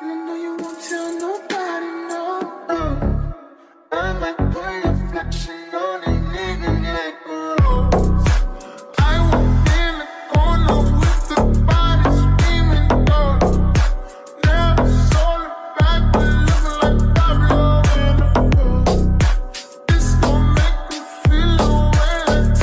And I know you won't tell nobody, no. I might pull your.